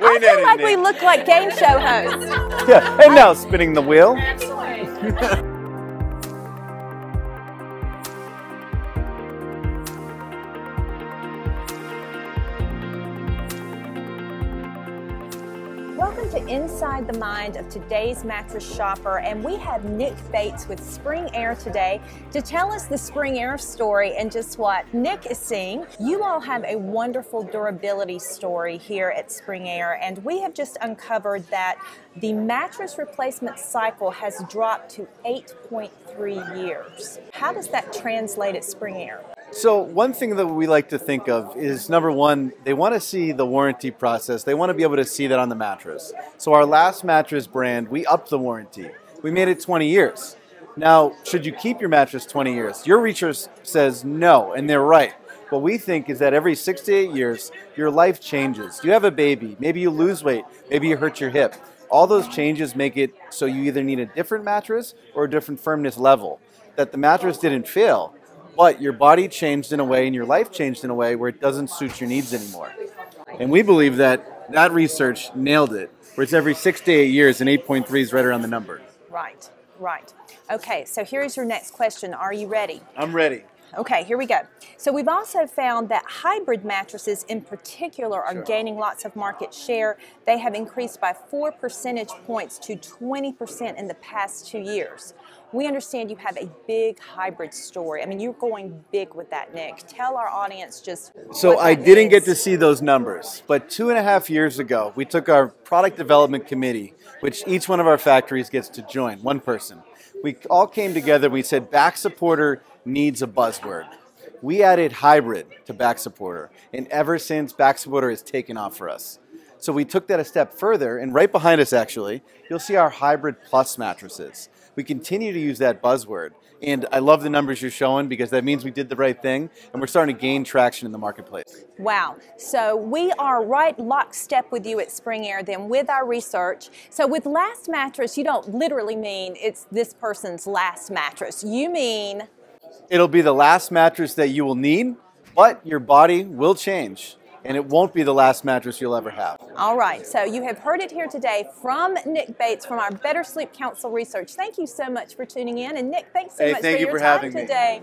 I feel Eddie, like we look like game show hosts. Yeah, and now spinning the wheel. Welcome to Inside the Mind of today's mattress shopper, and we have Nick Bates with Spring Air today to tell us the Spring Air story and just what Nick is seeing. You all have a wonderful durability story here at Spring Air, and we have just uncovered that the mattress replacement cycle has dropped to 8.3 years. How does that translate at Spring Air? So one thing that we like to think of is number one, they want to see the warranty process. They want to be able to see that on the mattress. So our last mattress brand, we upped the warranty. We made it 20 years. Now, should you keep your mattress 20 years? Your research says no, and they're right. What we think is that every six to eight years, your life changes. You have a baby, maybe you lose weight, maybe you hurt your hip. All those changes make it so you either need a different mattress or a different firmness level. That the mattress didn't fail, but your body changed in a way and your life changed in a way where it doesn't suit your needs anymore. And we believe that that research nailed it, where it's every six to eight years, and 8.3 is right around the number. Right, right. Okay, so here's your next question. Are you ready? I'm ready. Okay, here we go. So we've also found that hybrid mattresses in particular are Sure. gaining lots of market share. They have increased by four percentage points to 20% in the past two years. We understand you have a big hybrid story. I mean, you're going big with that, Nick. Tell our audience just. So I didn't get to see those numbers, but two and a half years ago, we took our product development committee, which each one of our factories gets to join, one person. We all came together. We said back supporter needs a buzzword. We added hybrid to back supporter, and ever since back supporter has taken off for us. So we took that a step further, and right behind us, actually, you'll see our hybrid plus mattresses. We continue to use that buzzword, and I love the numbers you're showing because that means we did the right thing, and we're starting to gain traction in the marketplace. Wow. So we are right lockstep with you at Spring Air then with our research. So with last mattress, you don't literally mean it's this person's last mattress. You mean It'll be the last mattress that you will need, but your body will change, and it won't be the last mattress you'll ever have. All right, so you have heard it here today from Nick Bates from our Better Sleep Council research. Thank you so much for tuning in, and Nick, thanks so Hey, much thank for you your for time having me. today.